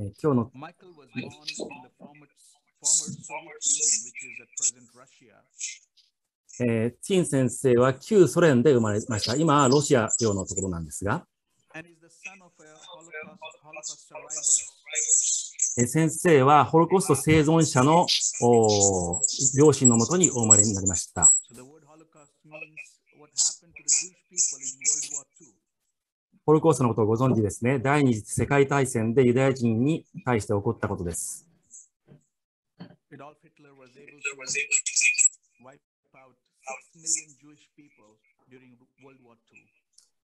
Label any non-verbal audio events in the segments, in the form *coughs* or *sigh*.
えー、今日の、えー、ン先生は旧ソ連で生まれました。今ロシア領のところなんですが、え、先生はホロコースト生存者の両親のもとにお生まれになりました。ホロコーストのことをご存知ですね。第二次世界大戦でユダヤ人に対して起こったことです。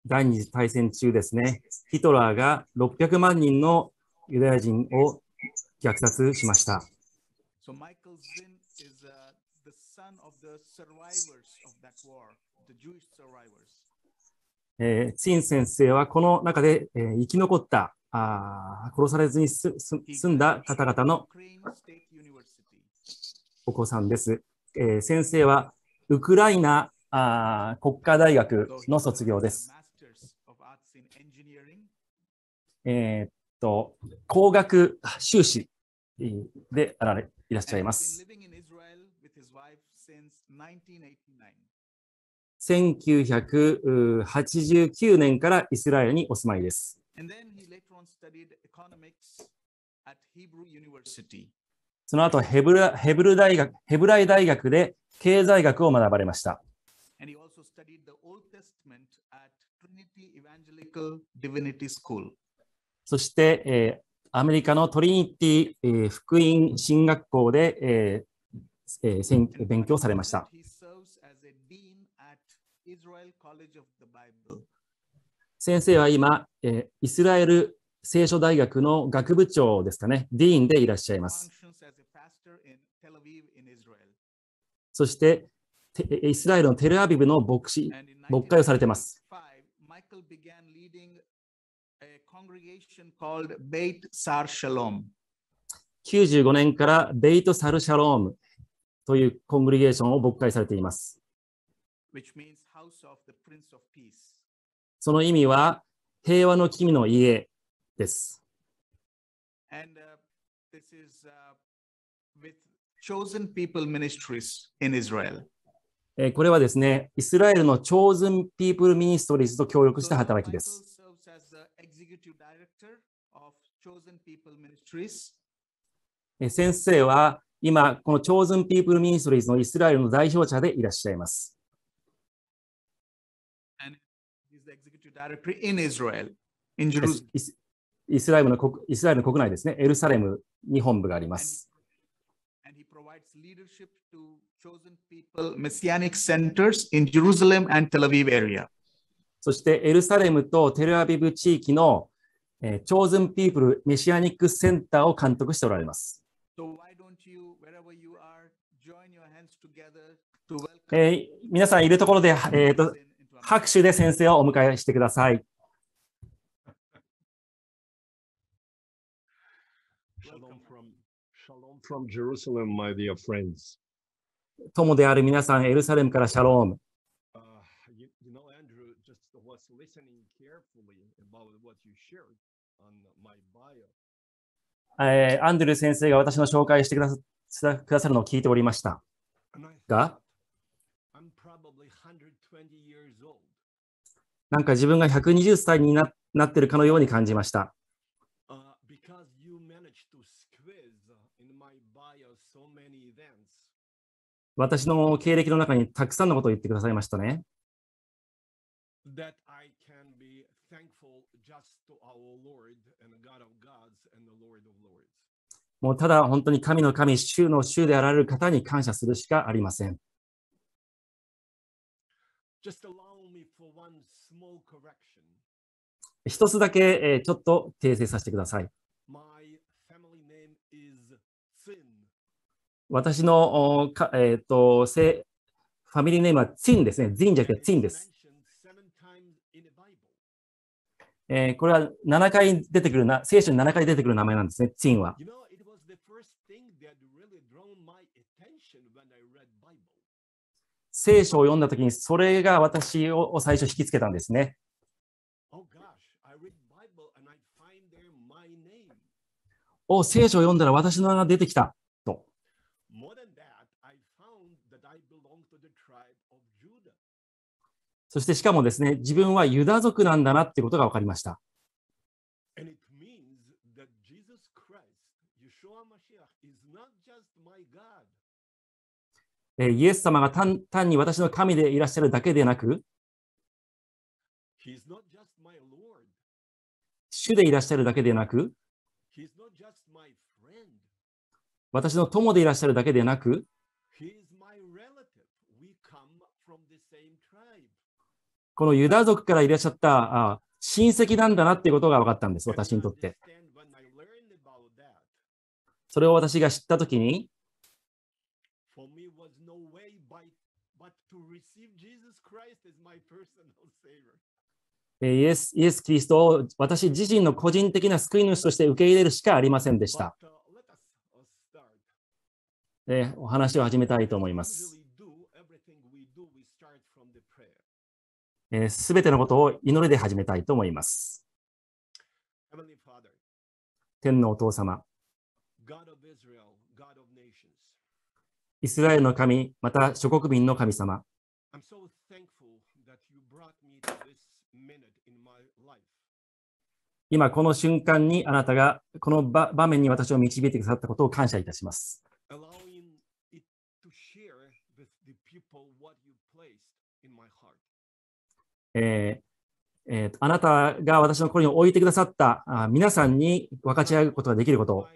第二次大戦中ですね、ヒトラーが600万人のユダヤ人を虐殺しました。えーツイン先生はこの中で、えー生き残ったあー殺されずにすす住んだ方々の.お子さんです。えー先生はウクライナあー国家大学の卒業です。えーっと、工学修士えーであられいらっしゃいます。1989年からイスラエルにお住まいです。その後ヘブ,ラ,ル大学ヘブライ大学で経済学を学ばれました。そして、えー、アメリカのトリニティ、えー、福音神学校で、えーえー、勉強されました。先生は今、えーイスラエル聖書大学の学部長ですかね、ディーンでいらっしゃいます。そして、てイスラエルのテルアビブの牧師、牧会をされています。1995, Michael began leading a congregation called Beit Sar Shalom. 95年からベイト・サル・シャロームというコングリゲーションを牧会されています。その意味は平和の君の家です。これはですね、イスラエルの Chosen People と協力した働きです。先生は今、この Chosen People のイスラエルの代表者でいらっしゃいます。イスラエルの国,イスラエルの国内ですね、エルサレムに本部があります。そしてエルサレムとテルアビブ地域の、え、チョーズンピープルメシアニックセンターを監督しておらます。えー、皆さんいるところで、えー、と拍手で先生をお迎えしてください。友である皆さん、エルサレムからシャローム。アンドル先生が私の紹介してくださるのを聞いておりました。なんか自分が120歳にな,なってるかのように感じました。私の経歴の中にたくさんのこと言ってくださいましたね。もうただ本当に神の神、主の主であられる方に感謝するしかありません。一つだけ、え、ちょっと訂正させてください。私の、えー、とせファミリーネームはツィンですね。ツィンじゃなくてツィンです。え、これは7回出てくるな、聖書に7回出てくる名前なんですね、ツィンは。聖書を読んだときに、それが私を最初引きつけたんですね。お聖書を読んだら私の名が出てきたと。そしてしかもですね、自分はユダ族なんだなってことが分かりました。イエス様が単,単に私の神でいらっしゃるだけでなく、主でいらっしゃるだけでなく、私の友でいらっしゃるだけでなく、このユダ族からいらっしゃったあ親戚なんだなっていうことが分かったんです、私にとって。それを私が知ったときに、イ・イエス・キリストを私自身の個人的な救い主として受け入れるしかありませんでした。え、お話を始めたいと思います。え、べ、てのことを祈りで始めたいと思います。天のお父様、イスラエルの神、また諸国民の神様、今この瞬間にあなたがこの場面に私を導いてくださったことを感謝いたします。えーえーあなたが私の心に置いてくださったあ皆さんに分かち合うことができることを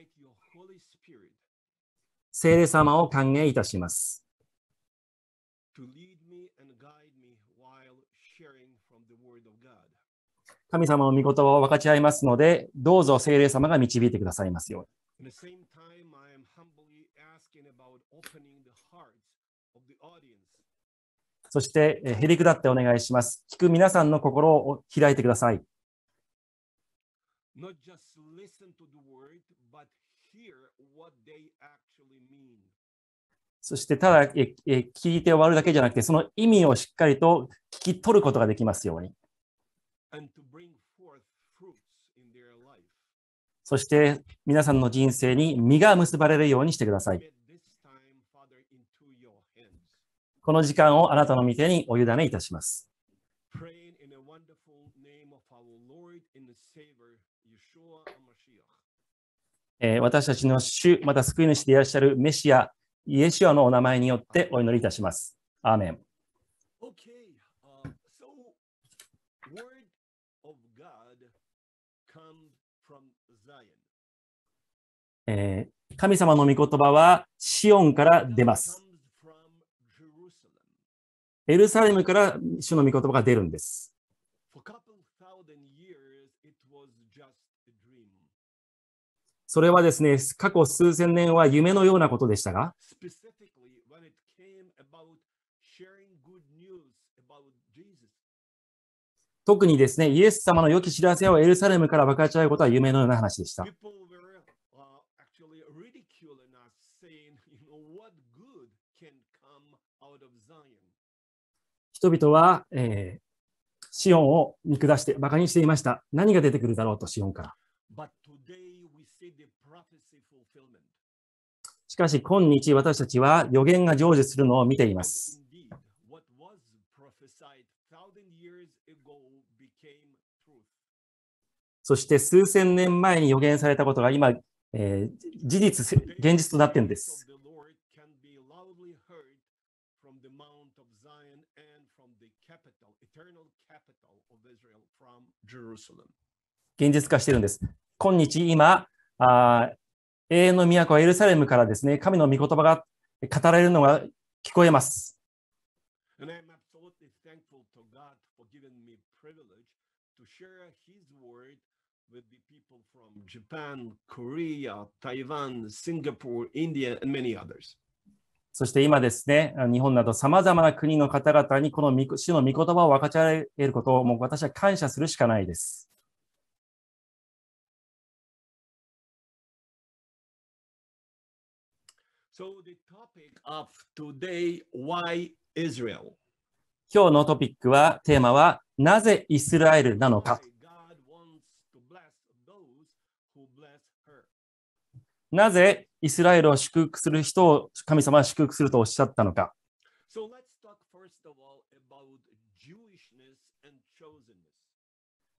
聖霊様を歓迎いたします。神様の御言葉を分かち合いますので、どうぞ聖霊様が導いてくださいますように。そして、えーへりくだってお願いします。聞く皆さんの心を開いてください。そして、ただ、ええ聞いて終わるだけじゃなくて、その意味をしっかりと聞き取ることができますように。そして、皆さんの人生に実が結ばれるようにしてください。Commit this time, Father, into your hands. この時間をあなたの御手にお委ねいたします。私たちの主、また救い主でいらっしゃるメシア、イエシュアのお名前によってお祈りいたします。アーメン。神様の御言葉はシオンから出ます。エルサレムから主の御言葉が出るんです。それはですね、過去数千年は夢のようなことでしたが、特にですね、イエス様の良き知らせをエルサレムから分かち合うことは夢のような話でした。人々は、えー、シを見下して、馬鹿にしていました。何が出てくるだろうと、シオンから。しかし、今日、私たちは予言が成就するのを見ています。そして数千年前に予言されたことが今、え、事実、現実となっているんです。現実化しているんです。今日今、あー永遠の都エルサレムからですね、神の御言葉が語られるのが聞こえます。Japan, Korea, Taiwan, Singapore, India, and many others. そして今ですね、日本など様々な国の方々にこの御主の御言葉を分かち合えることをもう私は感謝するしかないです。So the topic of today, why Israel? 今日のトピックは、テーマは、なぜイスラエルなのか.なぜイスラエルを祝福する人を神様は祝福するとおっしゃったのか。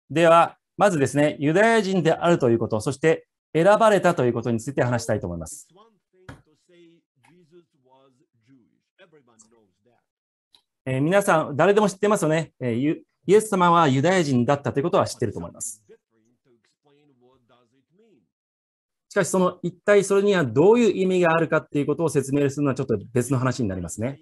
では、まずですね、ユダヤ人であるということ、そして選ばれたということについて話したいと思います。えー皆さん、誰でも知ってますよね、えーユイエス様はユダヤ人だったということは知っていると思います。しかし、その一体それにはどういう意味があるかっていうことを説明するのはちょっと別の話になりますね。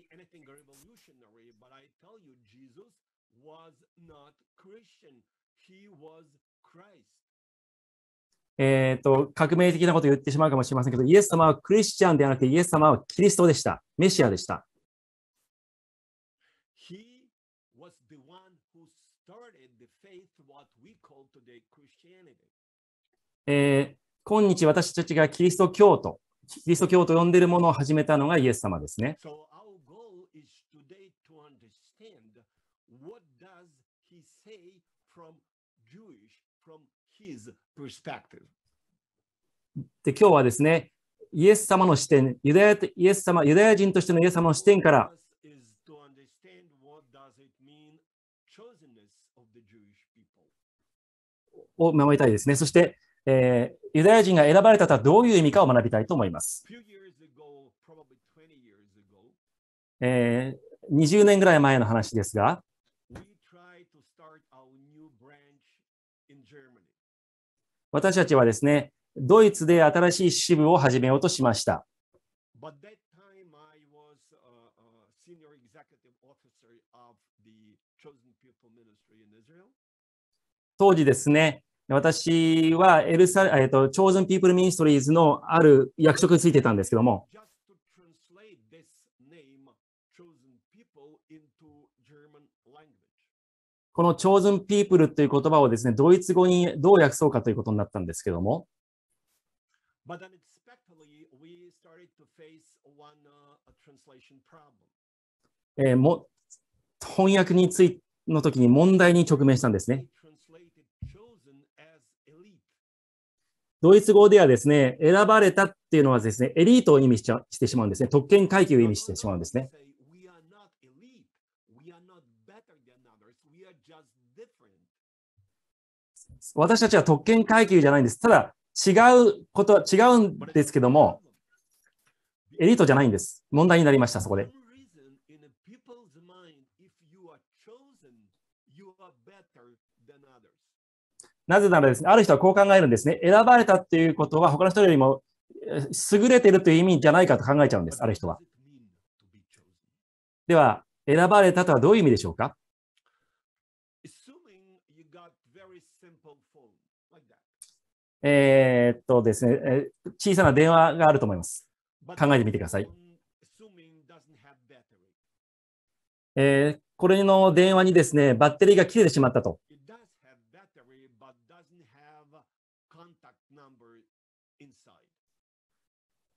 えっと革命的なこと言ってしまうかもしれませんけど、イエス様はクリスチャンではなくて、イエス様はキリストでした。メシアでした。えー、今日私たちがキリスト教徒、キリスト教徒を呼んでいるものを始めたのがイエス様ですね。で今日はですね、イエス様の視点ユダヤイエス様、ユダヤ人としてのイエス様の視点から、を守いたいですね。そして、えー、ユダヤ人が選ばれたとはどういう意味かを学びたいと思います。えー、20年ぐらい前の話ですが、私たちはですね、ドイツで新しい支部を始めようとしました。当時ですね、私はエルサ、えーっと、チョーズンピープルミニストリーズのある役職についてたんですけども、このチョーズンピープルという言葉をですね、ドイツ語にどう訳そうかということになったんですけども、えー、も翻訳についの時に問題に直面したんですね。ドイツ語ではですね、選ばれたっていうのはですね、エリートを意味しちゃしてしまうんですね。特権階級を意味してしまうんですね。私たちは特権階級じゃないんです。ただ、違うことは違うんですけども、エリートじゃないんです。問題になりました、そこで For。some reason, in a people's mind, if you are chosen, you are better than others. なぜならですね、ある人はこう考えるんですね。選ばれたっていうことは他の人よりも優れてるという意味じゃないかと考えちゃうんです、ある人は。では、選ばれたとはどういう意味でしょうか？えっとですね、小さな電話があると思います。考えてみてくださいえーこれの電話にですね、バッテリーが切れてしまったと。It does have battery, but doesn't have contact number inside.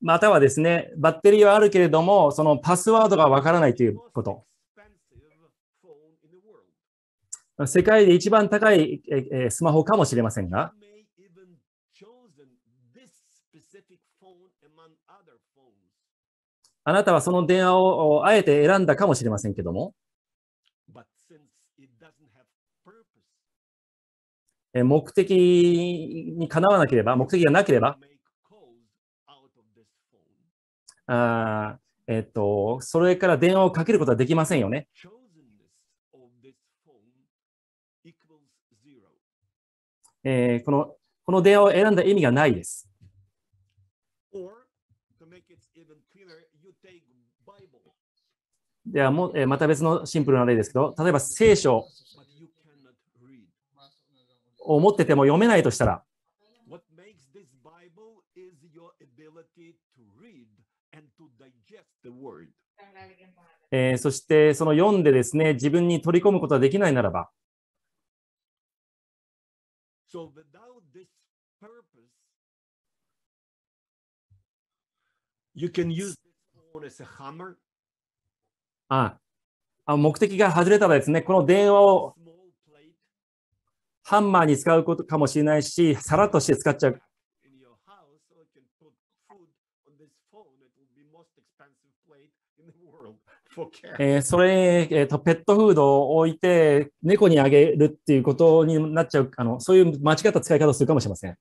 またはですね、バッテリーはあるけれども、そのパスワードがわからないということ。世界で一番高いスマホかもしれませんが、あなたはその電話をあえて選んだかもしれませんけれども、目的にかなわなければ、目的がなければ、あえっと、それから電話をかけることはできませんよね。えー、このこの電話を選んだ意味がないです。ではも、えー、また別のシンプルな例ですけど、例えば聖書を持ってても読めないとしたら、What makes this Bible is your ability to read and to digest the word. えーそしてその読んでですね、自分に取り込むことができないならば、So purpose, ああ目的が外れたらですね、この電話をハンマーに使うことかもしれないし、皿として使っちゃう。in your house, or can put food on this phone. It will be most expensive plate in the world for cat. えーそれ、えーと、ペットフードを置いて猫にあげるっていうことになっちゃう、あのそういう間違った使い方をするかもしれません。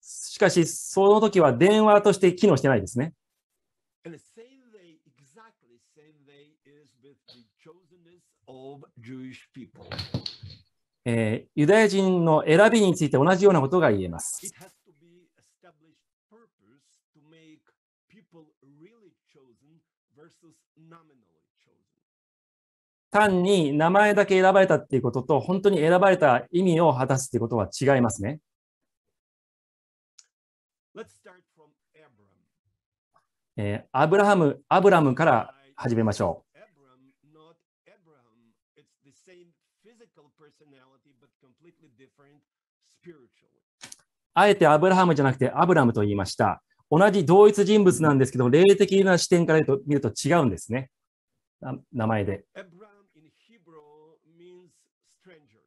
しかし、その時は電話として機能してないですね。えーユダヤ人の選びについて同じようなことが言えます。It has to be established purpose to make people really chosen versus nominally chosen. 単に名前だけ選ばれたっていうことと、本当に選ばれた意味を果たすっていうことは違いますね。えーアブラハム、アブラムから始めましょう。あえてアブラハムじゃなくてアブラムと言いました。同じ同一人物なんですけど、霊的な視点から見ると違うんですね。な名前で。Abram in Hebrew means stranger.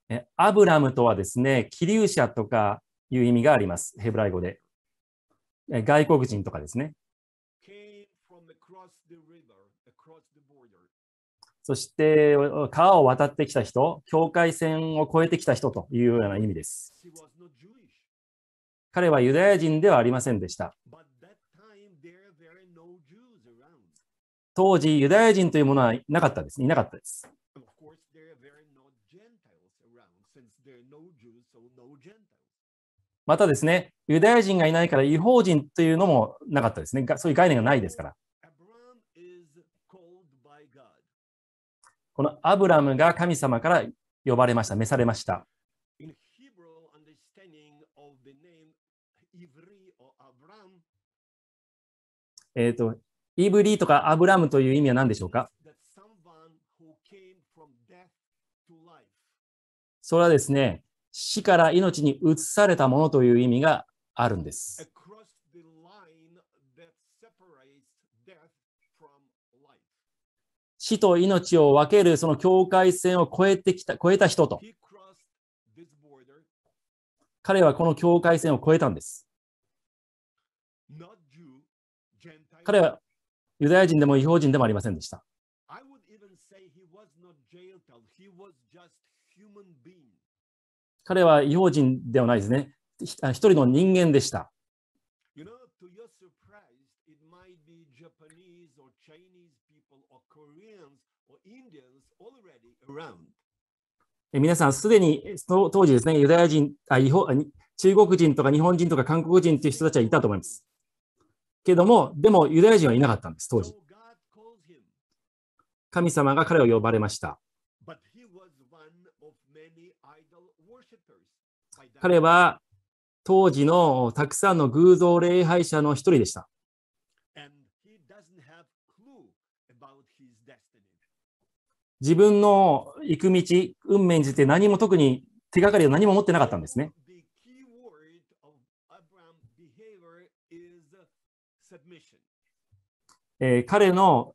えアブラムとはですね、気流者とかいう意味があります。ヘブライ語で。外国人とかですね。そして、川を渡ってきた人、境界線を越えてきた人というような意味です。彼はユダヤ人ではありませんでした。当時、ユダヤ人というものはなかったです。いなかったです。またですね、ユダヤ人がいないから違法人というのもなかったですね。がそういう概念がないですから。このアブラムが神様から呼ばれました。召されました。えっ、と、イブリとかアブラムという意味は何でしょうか？それはですね、死から命に移されたものという意味があるんです。死と命を分けるその境界線を越えてきた、越えた人と、彼はこの境界線を越えたんです。彼はユダヤ人でも違法人でもありませんでした。彼は違法人ではないですね。一人の人間でした。皆さん、すでに当時ですね、ユダヤ人あ違法中国人とか日本人とか韓国人という人たちはいたと思います。けども、でもユダヤ人はいなかったんです、当時神様が彼を呼ばれました。but he was one of many idol worshippers. by that 彼は当時のたくさんの偶像礼拝者の一人でした。自分の行く道、運命について何も特に手がかりを何も持ってなかったんですね。えー彼の、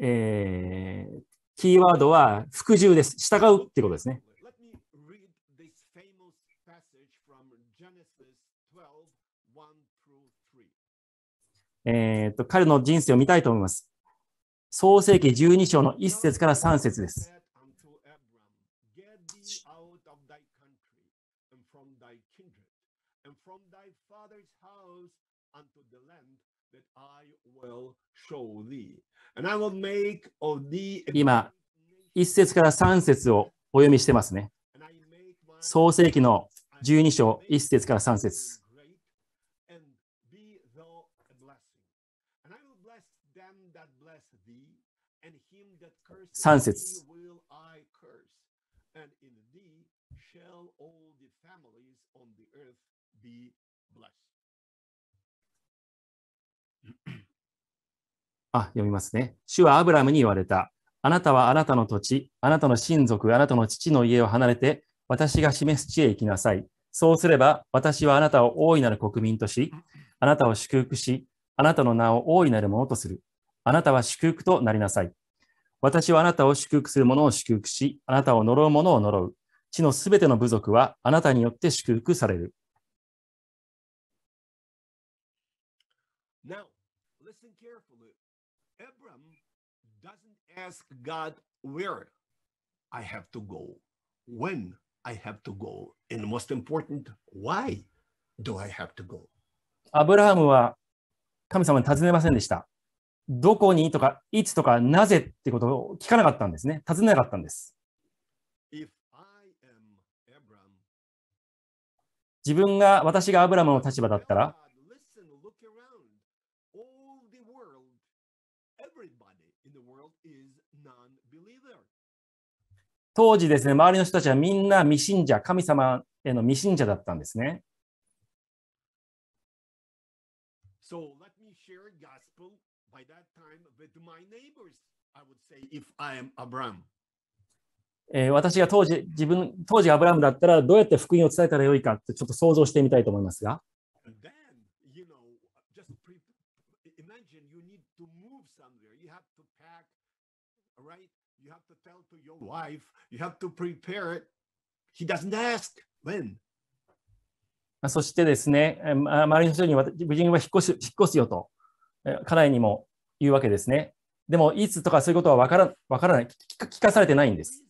えーキーワードは服従です。従うっていうことですね。Let me read this famous passage from Genesis 12, 1 through 3. えー、と彼の人生を見たいと思います。創世紀12章の1節から3節です。今、1節から3節をお読みしてますね。創世紀の12章、1節から3節。3節 *clears throat* あ、読みますね。主はアブラムに言われた。あなたはあなたの土地、あなたの親族、あなたの父の家を離れて、私が示す地へ行きなさい。そうすれば、私はあなたを大いなる国民とし、あなたを祝福し、あなたの名を大いなるものとする。あなたは祝福となりなさい。私はあなたを祝福する者を祝福し、あなたを呪う者を呪う。地のすべての部族はあなたによって祝福される。Now, listen carefully. Abram doesn't ask God where I have to go, when I have to go, and most important, why do I have to go? アブラハムは神様に尋ねませんでした。どこにとか、いつとか、なぜってことを聞かなかったんですね。尋ねなかったんです。自分が、私がアブラムの立場だったら.当時ですね、周りの人たちはみんな未信者、神様への未信者だったんですね。So my neighbors, I would say, if I am Abraham. 私が当時、自分、当時アブラムだったら、どうやって福音を伝えたらよいかってちょっと想像してみたいと思いますが。そしてですね、周りの人に、無人は引っ越す,引っ越すよと、家内にも言うわけですね。でも、いつとかそういうことはわからわからない聞か、聞かされてないんです。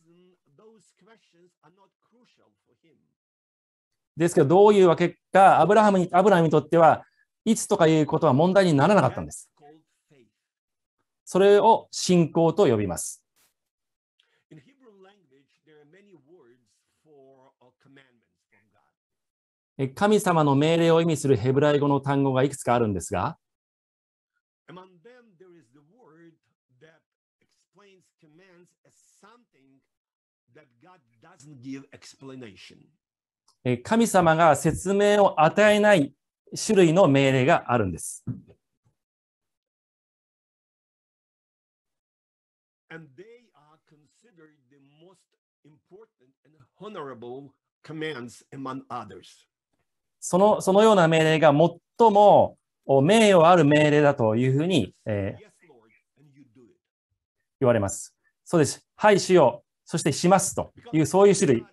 ですけど、どういうわけか、アブラハムに、アブラハムにとっては、いつとかいうことは問題にならなかったんです。それを信仰と呼びます。神様の命令を意味するヘブライ語の単語がいくつかあるんですが、Among them, there is the word that explains commands as something that God doesn't give explanation. え神様が説明を与えない種類の命令があるんです。その,そのような命令が最も名誉ある命令だというふうに、言われます。そうです。はい、しようそしてしますという、そういう種類。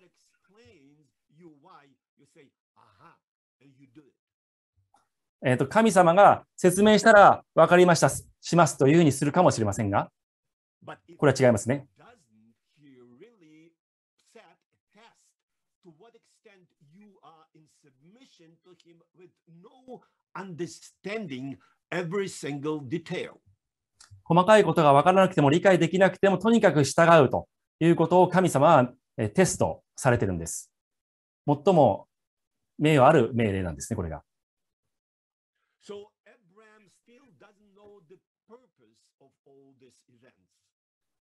えー、と神様が説明したら分かりました、しますというふうにするかもしれませんが、これは違いますね。細かいことがわからなくても理解できなくても、とにかく従うということを神様はえーテストされてるんです。最も名誉ある命令なんですね、これが。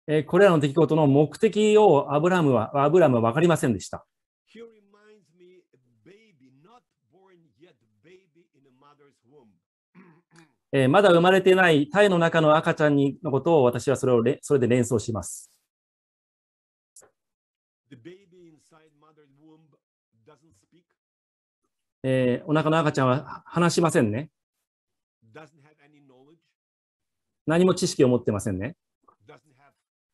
えーこれらの出来事の目的をアブラムは、アブラムは分かりませんでした。*clears throat* えーまだ生まれていない体の中の赤ちゃんにのことを私はそれをれそれで連想します。えーお腹の赤ちゃんは話しませんね。doesn't have any knowledge 何も知識を持ってませんね。doesn't have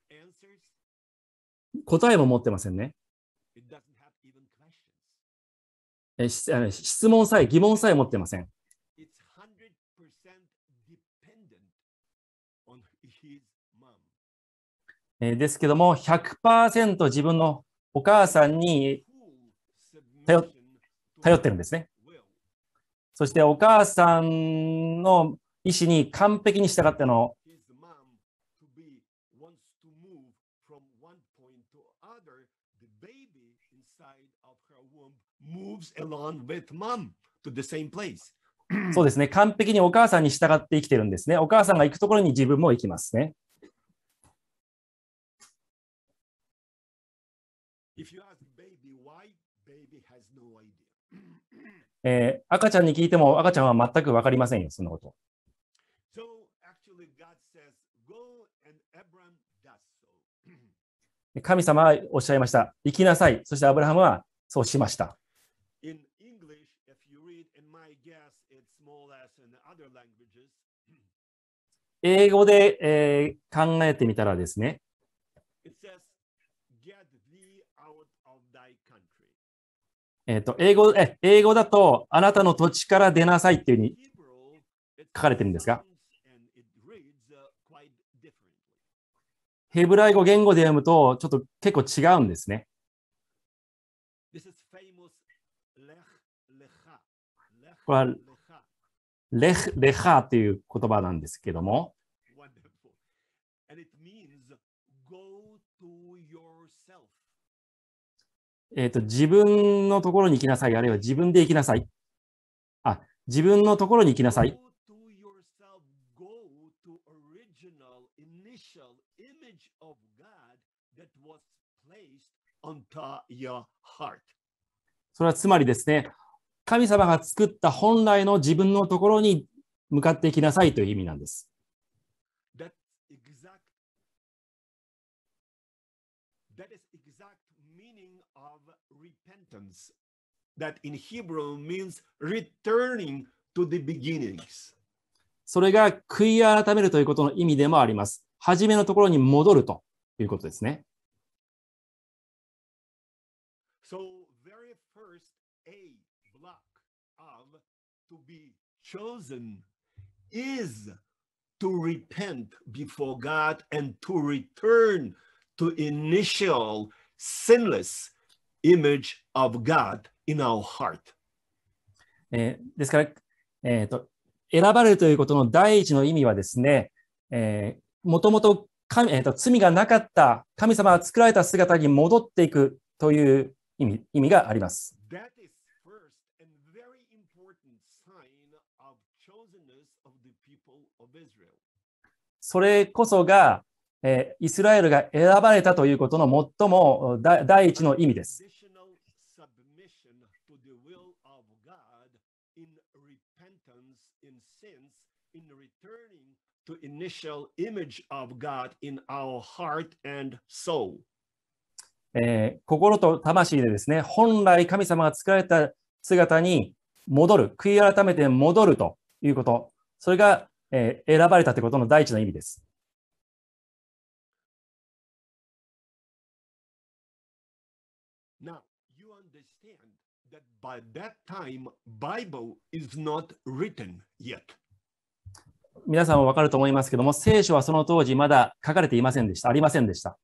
answers 答えも持ってませんね。it doesn't have even questions えー質問さえ、疑問さえ持ってません。it's 100% dependent on his mom えーですけども、100%自分のお母さんに頼,ってるんですね。そしてお母さんの意思に完璧に従ってのそうですね、完璧にお母さんに従って生きてるんですね。お母さんが行くところに自分も行きますね。If you ask baby why, baby has no idea. *coughs* えー、赤ちゃんに聞いても赤ちゃんは全く分かりませんよ、そんなこと。*coughs* 神様はおっしゃいました。行きなさい。そしてアブラハムはそうしました。*coughs* 英語で、えー、考えてみたらですね、えっ、と、英語、え、英語だと、あなたの土地から出なさいっていうふうに書かれてるんですが、ヘブライ語言語で読むと、ちょっと結構違うんですね。これは、レレハという言葉なんですけども、Wonderful. And it means go to yourself. えっ、と、自分のところに行きなさい、あるいは自分で行きなさい。あ、自分のところに行きなさい。それはつまりですね、神様が作った本来の自分のところに向かっていきなさいという意味なんです。repentance. That in Hebrew means returning to the beginnings. それが悔い改めるということの意味でもあります。初めのところに戻るということですね。 So, very first A block of to be chosen is to repent before God and to return to initial sinless イメージ of God in our heart. えー、ですから、えっと、選ばれるということの第一の意味はですね、えー、もともと,神、えー、と罪がなかった神様が作られた姿に戻っていくという意味,意味があります。それこそがえ、イスラエルが選ばれたということの最も第一の意味です。心と魂でですね、本来神様が作られた姿に戻る、悔い改めて戻るということ、それが、え、選ばれたということの第一の意味です。皆さんは分かると思いますけども、聖書はその当時まだ書かれていませんでした。ありませんでした。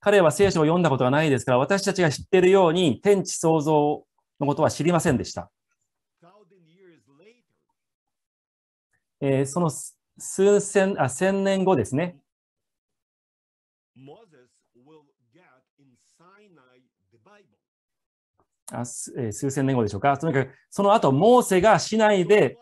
彼は聖書を読んだことがないですから、私たちが知っているように、天地創造のことは知りませんでした。えー、その数千、あ、千年後ですね。あすえー数千年後でしょうか。とにかく、その後、モーセが市内 So で、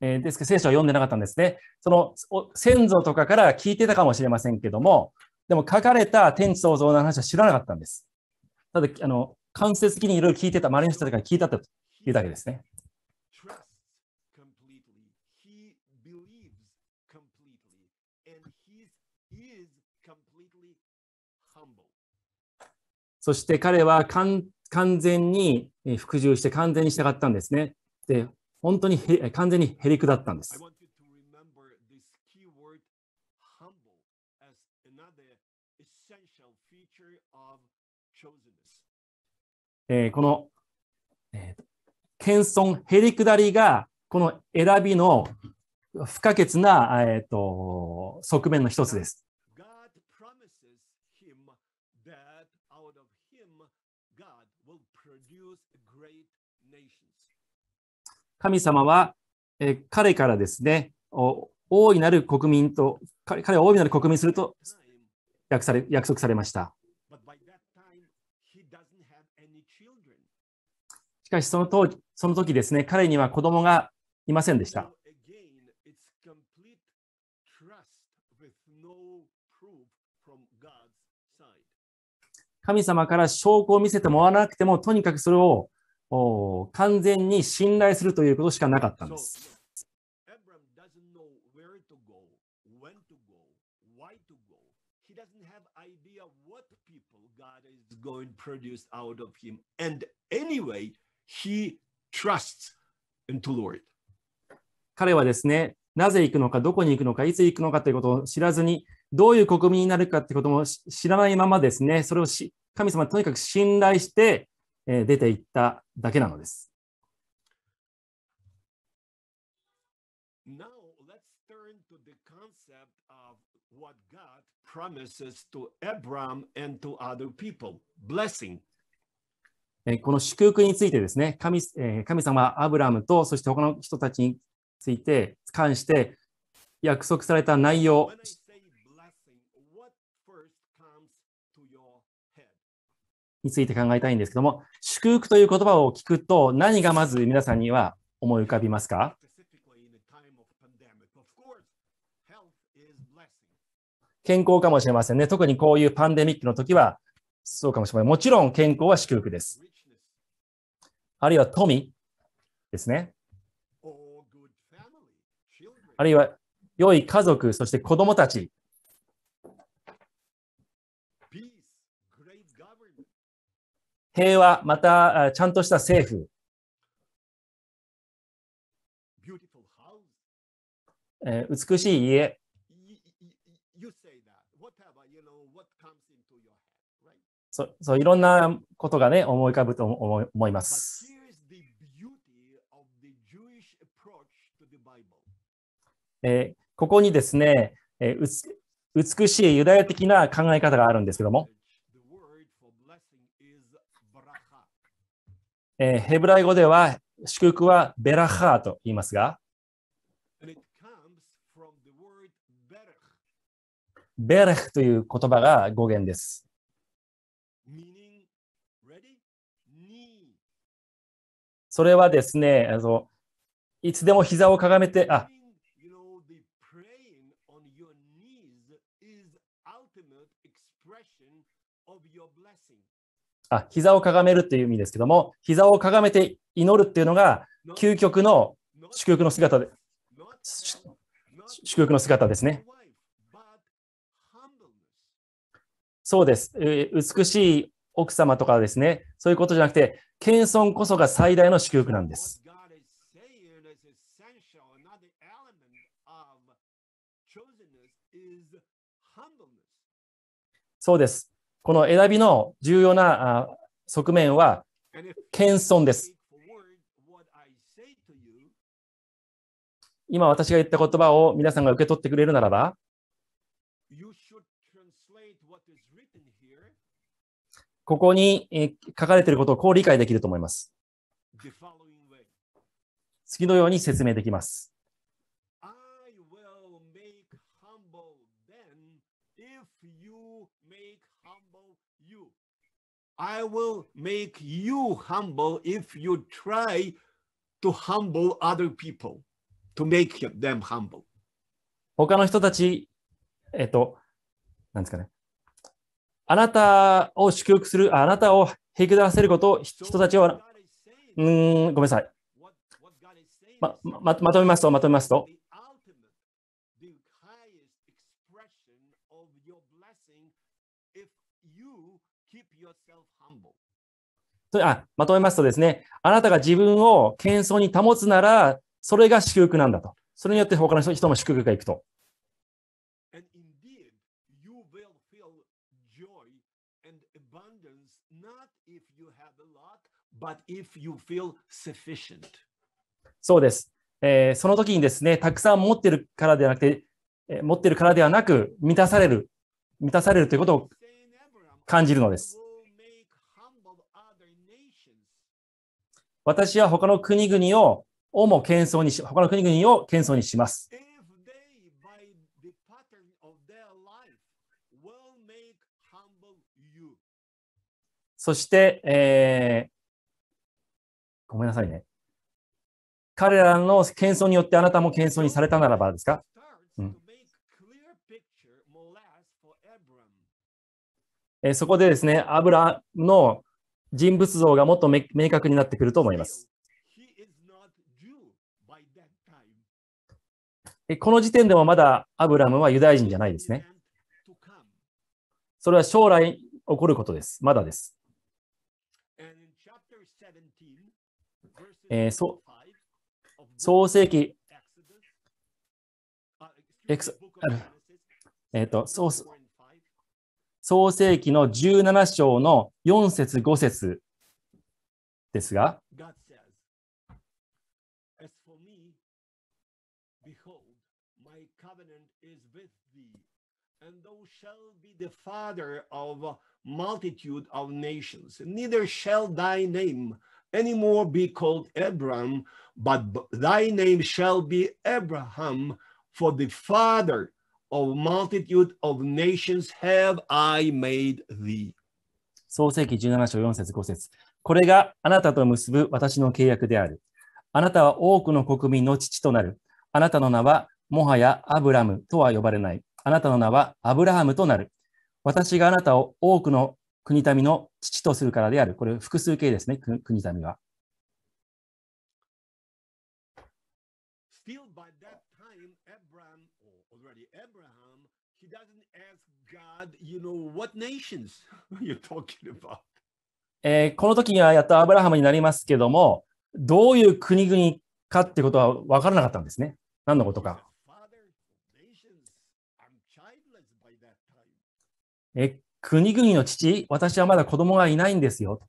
えーですから聖書は読んでなかったんですね。その先祖とかから聞いてたかもしれませんけども、でも書かれた天地創造の話は知らなかったんです。ただ、あの、間接的にいろいろ聞いてた、周りの人たちから聞いたというだけですね。そして彼は完全に服従して完全に従ったんですね。で、本当に完全にへりくだったんです。え、この、えー、謙遜、へりくだりが、この選びの不可欠な、えー、と側面の一つです。神様は、え彼からですね、大いなる国民と、彼は大いなる国民すると約され約束されました。しかしその時その時ですね、彼には子供がいませんでした。神様から証拠を見せてもらわなくても、とにかくそれをお完全に信頼するということしかなかったんです。彼はですね、なぜ行くのか、どこに行くのか、いつ行くのかということを知らずに、どういう国民になるかということも知らないままですね、それをし神様とにかく信頼して、出ていっただけなのです。この祝福についてですね、神,神様、アブラムと、そして他の人たちについて、関して約束された内容、について考えたいんですけども、祝福という言葉を聞くと、何がまず皆さんには思い浮かびますか？健康かもしれませんね。特にこういうパンデミックの時は、そうかもしれません。もちろん健康は祝福です。あるいは富ですね。あるいは良い家族、そして子供たち、平和、またちゃんとした政府、美しい家、そ,ういろんなことがね思い浮かぶと思,います。えー、ここにですね、えー、美しいユダヤ的な考え方があるんですけども。えーヘブライ語では祝福はベラハーと言いますが、ベレフという言葉が語源です。それはですね、あのいつでも膝をかがめて、あ、Meaning, You know, the praying on your knees is ultimate expression of your blessing. あ、膝をかがめるという意味ですけども、膝をかがめて祈るっていうのが、究極の祝福の姿で、祝福の姿ですね。そうです。美しい奥様とかですね、そういうことじゃなくて、謙遜こそが最大の祝福なんです。そうです。この選びの重要な側面は謙遜です。今私が言った言葉を皆さんが受け取ってくれるならば、ここに書かれていることをこう理解できると思います。次のように説明できます。I will make you humble if you try to humble other people, to make them humble. 他の人たち、えっと、なんですかね。あなたを祝福する、ああなたをへくだらせることを人たちは what、God is saying, うーん、ごめんなさい。まままとめますと、まとめますと、とあまとめますとですね、あなたが自分を謙遜に保つなら、それが祝福なんだと。それによって他の人も祝福がいくと。そうです、え。その時にですね、たくさん持ってるからではなくて、え、持ってるからではなく、満たされる、満たされるということを感じるのです。私は他の国々を,も謙,遜にし他の国々を謙遜にします。そして、えー、ごめんなさいね。彼らの謙遜によってあなたも謙遜にされたならばですか？え、そこでですね、アブラの人物像がもっと明確になってくると思います。この時点でもまだアブラムはユダヤ人じゃないですね。それは将来起こることです。まだです。えー、そ創世紀、えっ、ー、と、創世紀、創世記の17章の4節5節ですが、 God says, As for me, behold, my covenant is with thee, and thou shalt be the father of a multitude of nations. Neither shall thy name any more be called Abram, but b- thy name shall be Abraham, for the father of multitude of nations have I made thee. 創世記17章4節5節これがあなたと結ぶ私の契約である。あなたは多くの国民の父となる。あなたの名はもはやアブラムとは呼ばれない。あなたの名はアブラハムとなる。私があなたを多くの国民の父とするからである。これ複数形ですね、国民は。Still by that time, Abraham, or already Abraham, he doesn't ask God, *laughs* え、この時にはやっとアブラハムになりますけども、どういう国々かってことは分からなかったんですね。何のことか。え、国々の父、私はまだ子供がいないんですよ。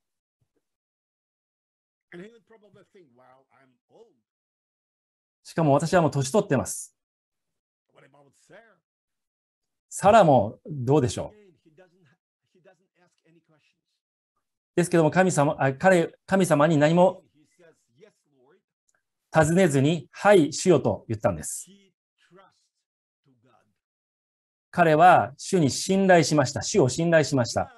しかも私はもう年取ってます。サラもどうでしょう？ですけども神様彼、神様に何も尋ねずに、はい、主よと言ったんです。彼は主に信頼しました。主を信頼しました。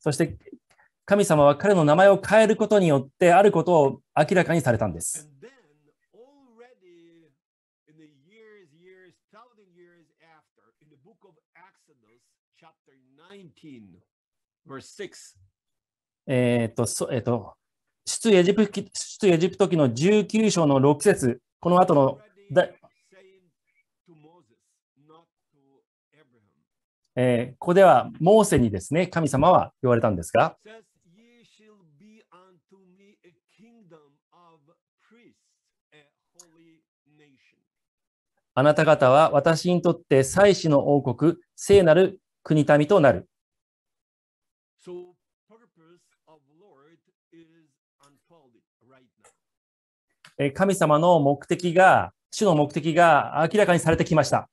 そして神様は彼の名前を変えることによって、あることを明らかにされたんです。The years, years, thousand years after, in the book of Exodus, chapter 19, verse 6, えーっと、そえーっと、出エジプト記出エジプト記の19章の6節この後のだえーここではモーセにですね、神様は言われたんですが、says, Ye shall be unto me a kingdom of priests, a holy nation. あなた方は私にとって祭司の王国、聖なる国民となる。神様の目的が、主の目的が明らかにされてきました。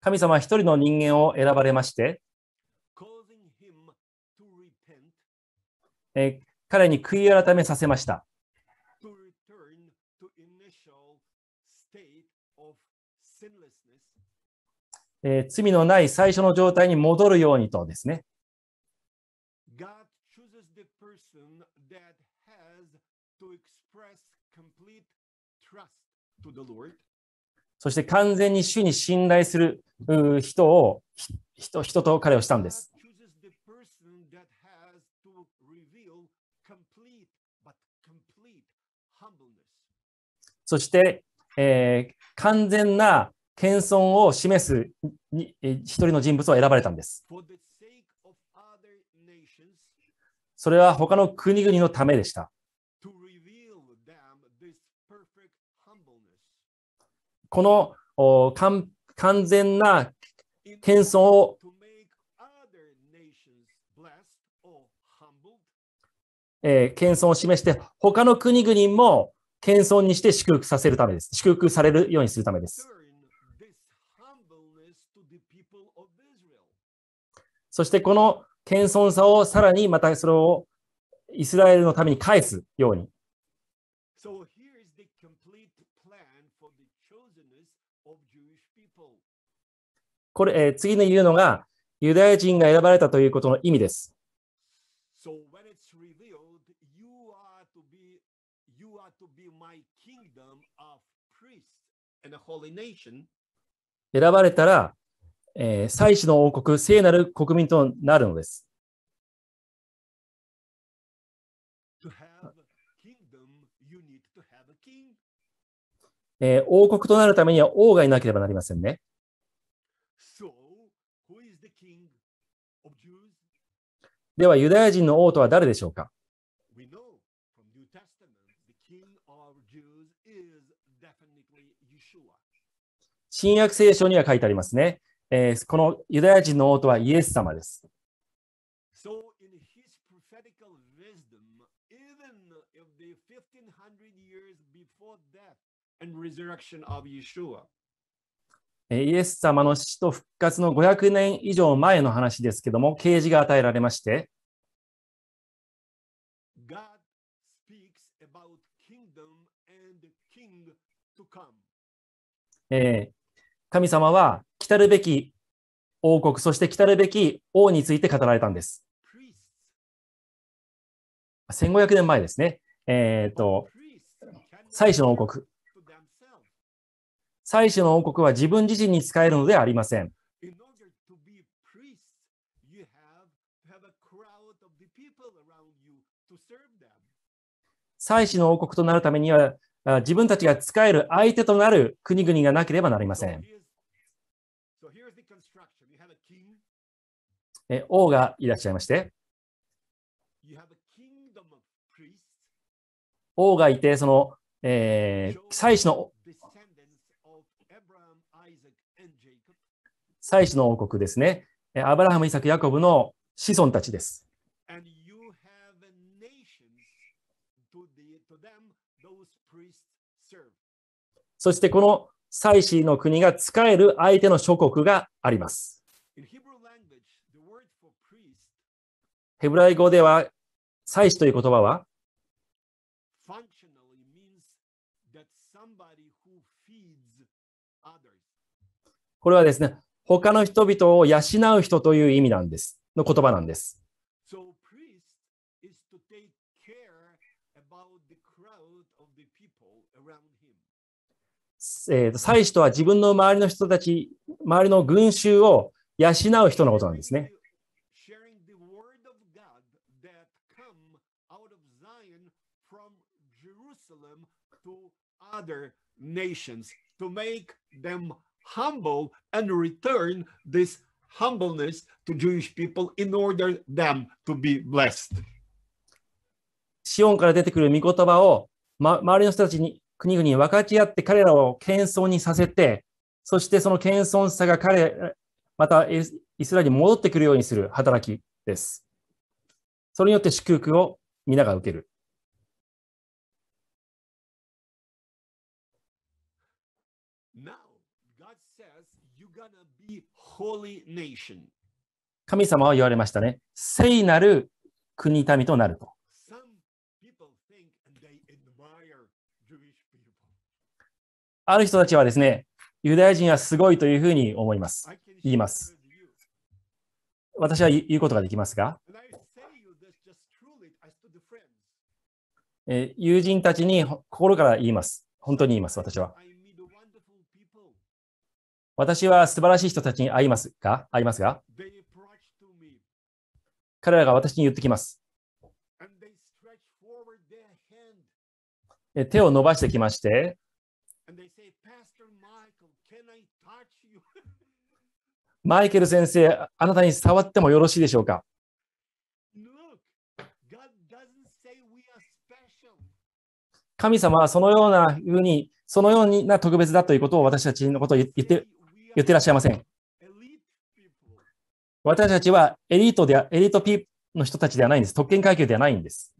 神様は一人の人間を選ばれまして、彼に悔い改めさせました。to return to initial state of sinlessness, え、罪のない最初の状態に戻るようにとですね。そして完全に主に信頼する人を人,と彼をしたんです。そして、えー、完全な謙遜を示す一人の人物を選ばれたんです。それは他の国々のためでした。この完全な謙遜を謙遜を示して他の国々も謙遜にして祝福させるためです。祝福されるようにするためです。そしてこの謙遜さをさらにまたそれをイスラエルのために返すように。これ、えー、次に言うのが、ユダヤ人が選ばれたということの意味です。選ばれたら、えー、祭祀の王国、聖なる国民となるのです。えー、王国となるためには王がいなければなりませんね。では、ユダヤ人の王とは誰でしょうか？新約聖書には書いてありますね。えー、このユダヤ人の王とはイエス様です。イエス様の死と復活の500年以上前の話ですけども、啓示が与えられまして、神様は来たるべき王国、そして来るべき王について語られたんです。1500年前ですね。えっ、と、最初の王国。最初の王国は自分自身に使えるのではありません。祭祀の王国となるためには自分たちが使える相手となる国々がなければなりません。王がいらっしゃいまして、王がいて、その、えー、祭祀の、祭祀の王国ですね、アブラハム、イサク、ヤコブの子孫たちです。そしてこの祭祀の国が仕える相手の諸国があります。ヘブライ語では、祭祀という言葉はこれはですね、他の人々を養う人という意味なんです。の言葉なんです。えー、祭祀とは自分の周りの人たち、周りの群衆を養う人のことなんですね。Other nations to make them humble and return this humbleness to Jewish people in order them to be blessed. シオンから出てくる御言葉を、ま、周りの人たちに、国々に分かち合って彼らを謙遜にさせて、そしてその謙遜さが彼、またイスラエルに戻ってくるようにする働きです。それによって祝福を皆が受ける。Now, God says you're gonna be holy nation. 神様は言われましたね。聖なる国民となると。ある人たちはですね、ユダヤ人はすごいというふうに思います。言います。私は言うことができますが、え友人たちに心から言います。本当に言います、私は。私は素晴らしい人たちに会いますが、会いますが彼らが私に言ってきます。手を伸ばしてきまして、マイケル先生、あなたに触ってもよろしいでしょうか？神様はそのようなふうに、そのような特別だということを私たちのことを言って言ってらっしゃいません。私たちはエリートでは、エリートピーの人たちではないんです。特権階級ではないんです。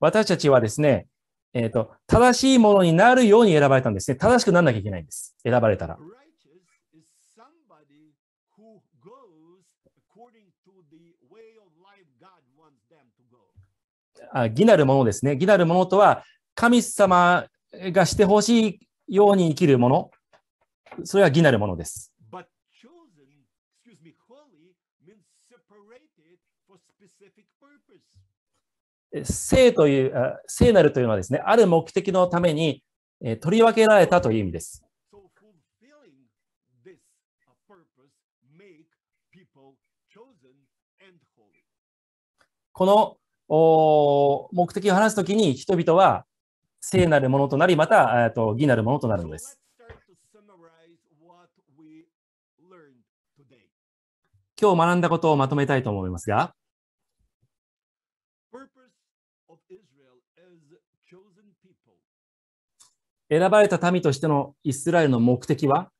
私たちはですね、えっ、と、正しいものになるように選ばれたんですね。正しくならなきゃいけないんです。選ばれたら。あ義なるものですね。義なるものとは、神様がしてほしいように生きるもの、それは義なるものです。聖という、聖なるというのはですね、ある目的のために取り分けられたという意味です。この目的を話すときに人々は聖なるものとなり、また、え、と義なるものとなるのです。今日学んだことをまとめたいと思いますが、選ばれた民としてのイスラエルの目的は、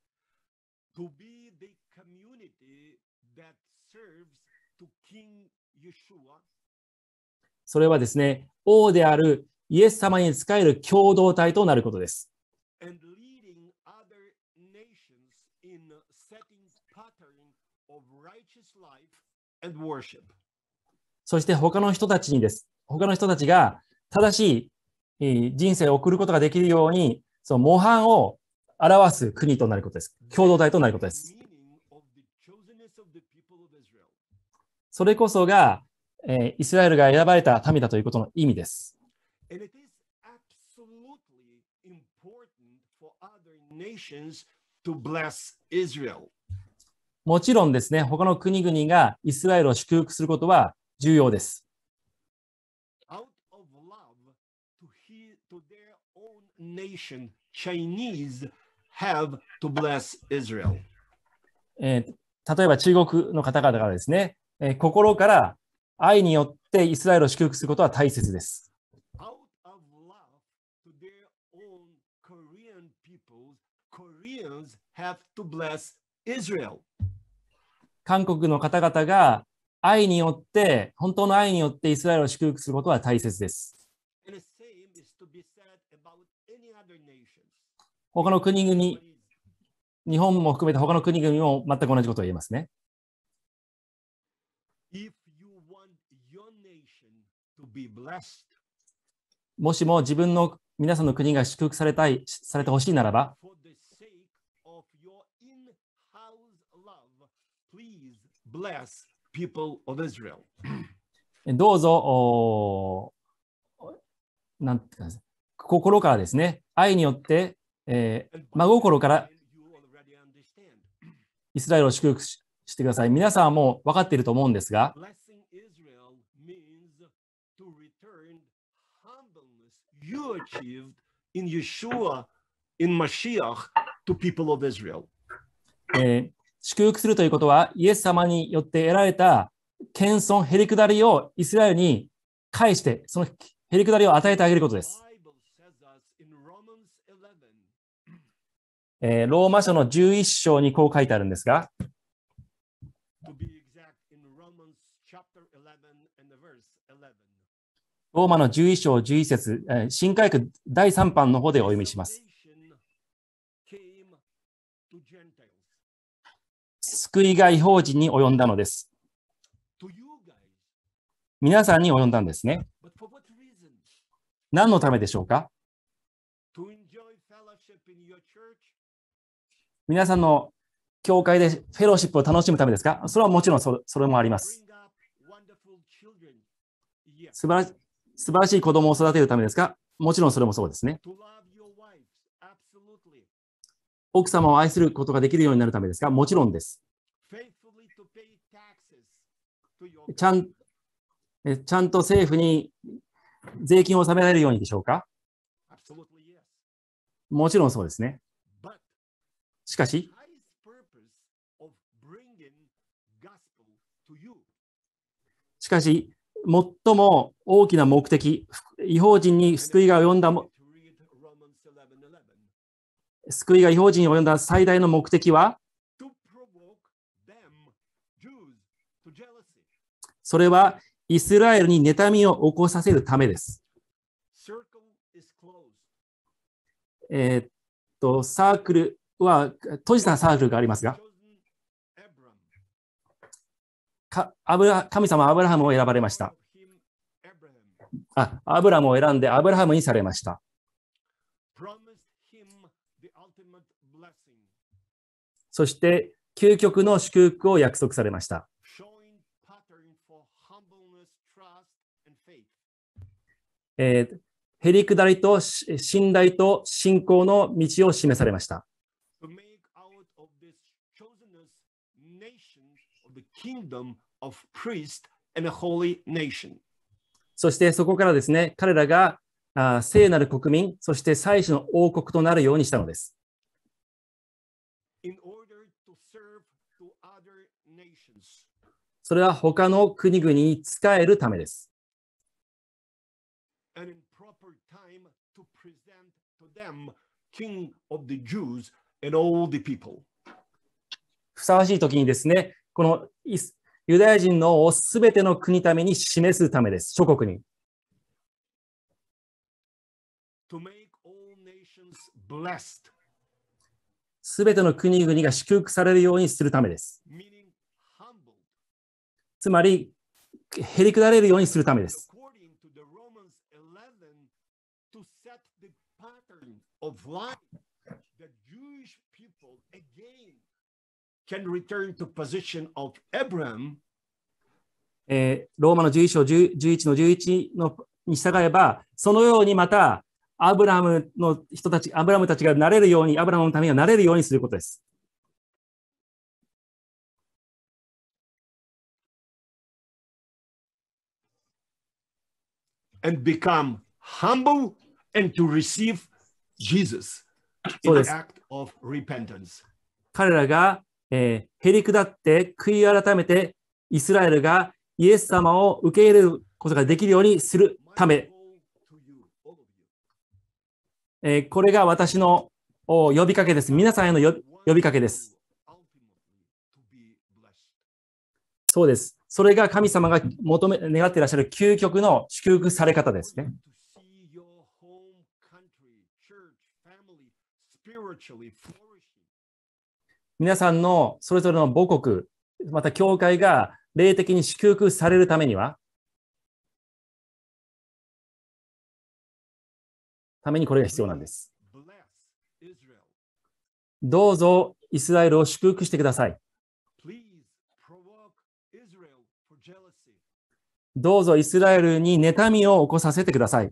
to be the community that serves to King Yeshua それはですね、王であるイエス様に仕える共同体となることです。そして他の人たちにです。他の人たちが正しい人生を送ることができるように、その模範を表す国となることです。共同体となることです。それこそが、イスラエルが選ばれた民だということの意味です。もちろんですね、他の国々がイスラエルを祝福することは重要です。例えば中国の方々がですね、心から愛によってイスラエルを祝福することは大切です。韓国の方々が愛によって、本当の愛によってイスラエルを祝福することは大切です。他の国々、日本も含めて他の国々も全く同じことを言えますね。もしも自分の皆さんの国が祝福されたい、されてほしいならば. *coughs* どうぞ、なんてか心からですね、愛によって、えー真心から. *coughs* イスラエルを祝福ししてください。皆さんはもう分かっていると思うんですが、Blessing Israel means to return humbleness you achieved in Yeshua, in Mashiach, to people of Israel. えー祝福するということは、イエス様によって得られた謙遜、へりくだりをイスラエルに返して、そのへりくだりを与えてあげることです。Bible says us in Romans 11, えーローマ書の11章にこう書いてあるんですが、ローマの十一章十一節、新改革第3版の方でお読みします。救いが違法人に及んだのです。皆さんに及んだんですね。何のためでしょうか？皆さんの教会でフェローシップを楽しむためですか？それはもちろんそれもあります。素晴らしい。素晴らしい子供を育てるためですか？もちろんそれもそうですね。奥様を愛することができるようになるためですか？もちろんです。ちゃん,と政府に税金を納められるようにでしょうか？もちろんそうですね。しかし、しかし、最も大きな目的、違法人に救いが及んだも、救いが違法人に及んだ最大の目的は、それはイスラエルに妬みを起こさせるためです。えーっと、サークルは、閉じたサークルがありますが、かアブラ神様アブラハムを選ばれました。あアブラムを選んでアブラハムにされました。そして、究極の祝福を約束されました。えー、へりくだりと信頼と信仰の道を示されました。そしてそこからですね、彼らがあ聖なる国民、そして最初の王国となるようにしたのです。それは他の国々に使えるためです。ふさわしい時にですね、このユダヤ人のすべての国ために示すためです。諸国に。すべての国々が祝福されるようにするためです。つまり、へりくだれるようにするためです。According to the Romans 11, to set the pattern of life, the Jewish people again can return to position of Abraham えーローマの11章10 11の11のに従えば、そのようにまた、アブラハムの人たち、アブラハムたちがなれるように、アブラハムのためにはなれるようにすることです。and become humble and to receive Jesus in the act of repentance. 彼らが、えーへりくだって悔い改めて、イスラエルがイエス様を受け入れることができるようにするため、えーこれが私の呼びかけです。皆さんへの呼びかけです。そうです。それが神様が求め、願っていらっしゃる究極の祝福され方ですね。皆さんのそれぞれの母国、また教会が霊的に祝福されるためには、ためにこれが必要なんです。どうぞイスラエルを祝福してください。どうぞイスラエルに妬みを起こさせてください。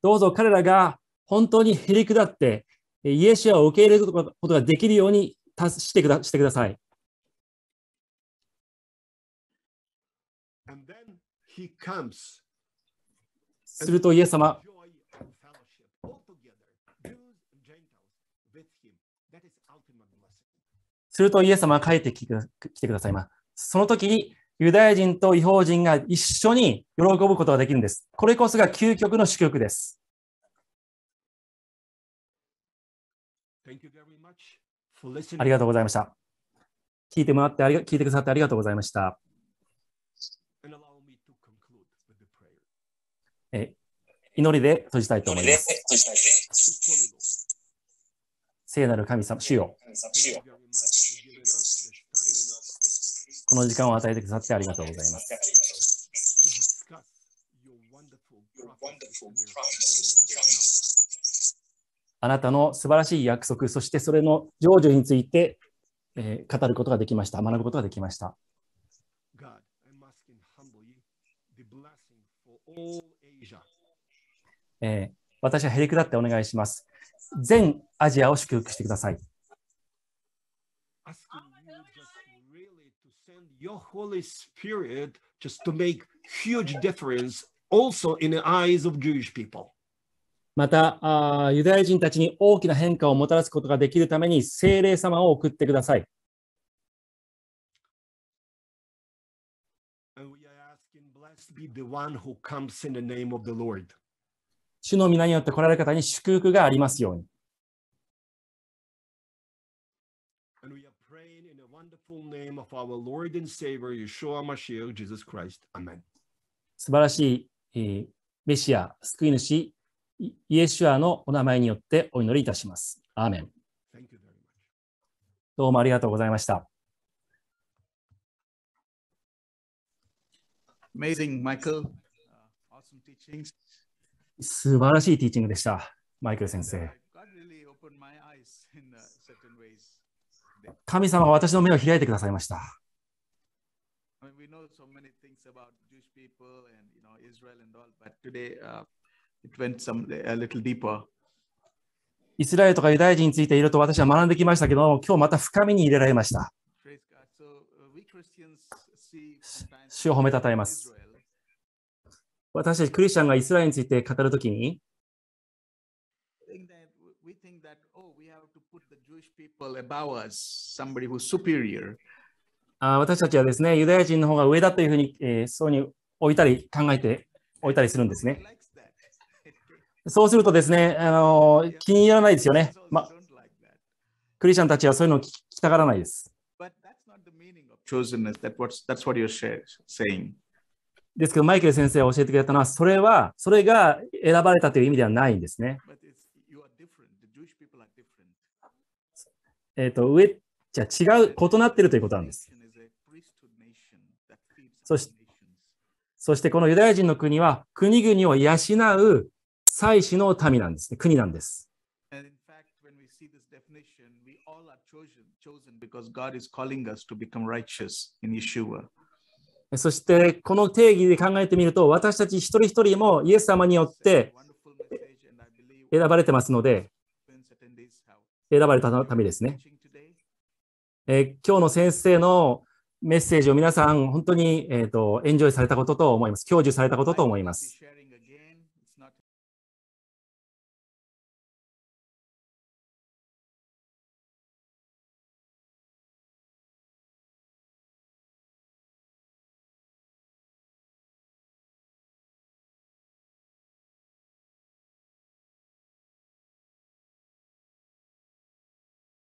どうぞ彼らが本当にへりくだって、イエシアを受け入れることができるようにして,くだしてください。And then he comes. すると、イエス様。すると、イエス様は帰ってきてくださいま。その時にユダヤ人と違法人が一緒に喜ぶことができるんです。これこそが究極の祝福です。ありがとうございました。聞いてもらってありが、聞いてくださってありがとうございました。え祈りで閉じたいと思います。聖なる神様、主よ、thank you very much for giving us this time この時間を与えてくださってありがとうございます。あなたの素晴らしい約束、そしてそれの成就について、えー、語ることができました、学ぶことができました。えー、私はへりくだってお願いします。全アジアを祝福してください。Your Holy Spirit just to make huge difference also in the eyes of Jewish people. またあー、ユダヤ人たちに大きな変化をもたらすことができるために、聖霊様を送ってください。主の皆によって来られる方に祝福がありますように。And we are praying wonderful name of our Lord and Savior, Yeshua Mashiach, Jesus Christ. Amen. 素晴らしい、えーメシア、救い主、イイエシュアのお名前によってお祈りいたします。アーメン。Thank you very much. どうもありがとうございました。Amazing, Michael. Uh, awesome teachings. 素晴らしいティーチングでした。マイケル先生。God really opened my eyes in uh, certain ways. 神様は私の目を開いてくださいました。イスラエルとかユダヤ人についていると私は学んできましたけど、今日また深みに入れられました。主を褒めたたえます。私たちクリスチャンがイスラエルについて語る時に、私たちはですね、ユダヤ人の方が上だというふうに、えー、そうに置いたり考えて置いたりするんですね。*laughs* そうするとですね、あの、気に入らないですよね、ま。クリスチャンたちはそういうのを聞き,たがらないです。ですけど、マイケル先生が教えてくれたのは、それは、それが選ばれたという意味ではないんですね。えー、と上じゃ違う、異なっているということなんです。そして、そしてこのユダヤ人の国は、国々を養う祭祀の民なんですね、国なんです。そして、この定義で考えてみると、私たち一人一人もイエス様によって選ばれてますので、選ばれたためですね。えー今日の先生のメッセージを皆さん、本当に、えー、とエンジョイされたことと思います。享受されたことと思います。